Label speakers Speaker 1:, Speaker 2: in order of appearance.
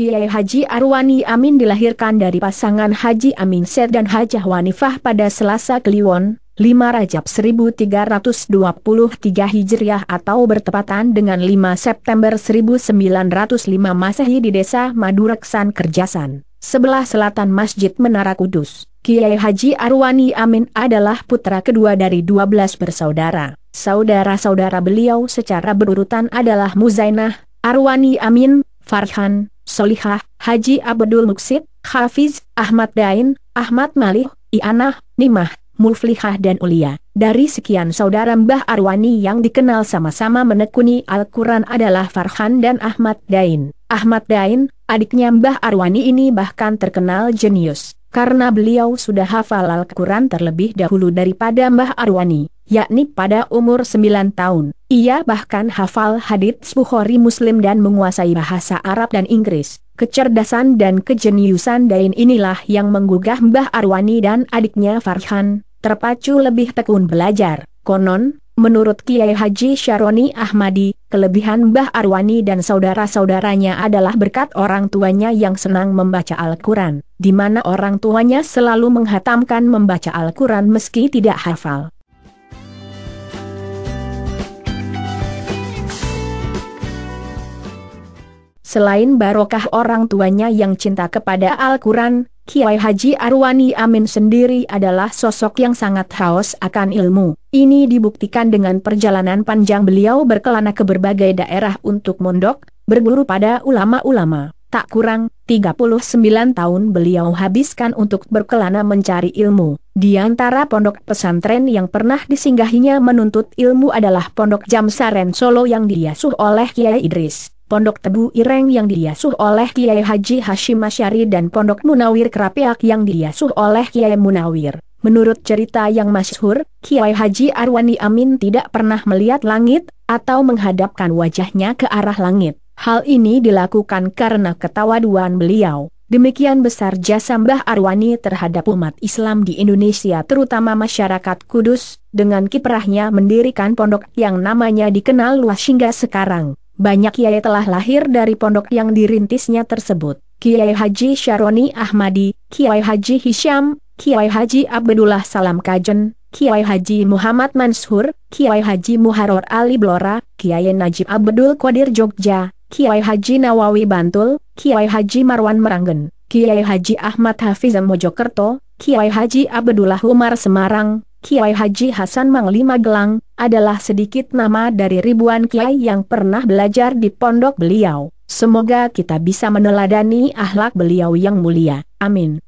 Speaker 1: Kiai Haji Arwani Amin dilahirkan dari pasangan Haji Amin Sed dan Hajah Wanifah pada Selasa Kliwon, 5 Rajab 1323 Hijriah atau bertepatan dengan 5 September 1905 Masehi di Desa Madureksan Kerjasan, sebelah selatan Masjid Menara Kudus. Kiai Haji Arwani Amin adalah putra kedua dari 12 bersaudara. Saudara-saudara beliau secara berurutan adalah Muzainah, Arwani Amin, Farhan, Solihah, Haji Abdul Muksid, Hafiz, Ahmad Dain, Ahmad Malih, Ianah, Nimah, Muflihah dan Ulia. Dari sekian saudara Mbah Arwani yang dikenal sama-sama menekuni Al-Quran adalah Farhan dan Ahmad Dain. Ahmad Dain, adiknya Mbah Arwani ini bahkan terkenal jenius karena beliau sudah hafal Al-Quran terlebih dahulu daripada Mbah Arwani, yakni pada umur 9 tahun. Ia bahkan hafal hadits Bukhari Muslim dan menguasai bahasa Arab dan Inggris. Kecerdasan dan kejeniusan Dain inilah yang menggugah Mbah Arwani dan adiknya Farhan, terpacu lebih tekun belajar. Konon, Menurut Kiai Haji Syaroni Ahmadi, kelebihan Mbah Arwani dan saudara-saudaranya adalah berkat orang tuanya yang senang membaca Al-Quran, di mana orang tuanya selalu menghatamkan membaca Al-Quran meski tidak hafal. Selain barokah orang tuanya yang cinta kepada Al-Quran, Kiai Haji Arwani Amin sendiri adalah sosok yang sangat haus akan ilmu. Ini dibuktikan dengan perjalanan panjang beliau berkelana ke berbagai daerah untuk mondok, berguru pada ulama-ulama. Tak kurang, 39 tahun beliau habiskan untuk berkelana mencari ilmu. Di antara pondok pesantren yang pernah disinggahinya menuntut ilmu adalah Pondok Jamsaren Solo yang diasuh oleh Kiai Idris. Pondok Tebu Ireng yang diasuh oleh Kiai Haji Hashim Masyari dan Pondok Munawir Kerapiak yang diasuh oleh Kiai Munawir. Menurut cerita yang masyhur, Kiai Haji Arwani Amin tidak pernah melihat langit, atau menghadapkan wajahnya ke arah langit. Hal ini dilakukan karena ketawaduan beliau. Demikian besar jasa Mbah Arwani terhadap umat Islam di Indonesia terutama masyarakat Kudus, dengan kiprahnya mendirikan pondok yang namanya dikenal luas hingga sekarang. Banyak kiai telah lahir dari pondok yang dirintisnya tersebut. Kiai Haji Syaroni Ahmadi, Kiai Haji Hisham, Kiai Haji Abdullah Salam Kajen, Kiai Haji Muhammad Mansur, Kiai Haji Muharor Ali Blora, Kiai Najib Abdul Qadir Jogja, Kiai Haji Nawawi Bantul, Kiai Haji Marwan Meranggen, Kiai Haji Ahmad Hafiz Mojokerto, Kiai Haji Abdullah Umar Semarang, Kiai Haji Hasan Mangli Magelang, adalah sedikit nama dari ribuan kiai yang pernah belajar di pondok beliau. Semoga kita bisa meneladani ahlak beliau yang mulia. Amin.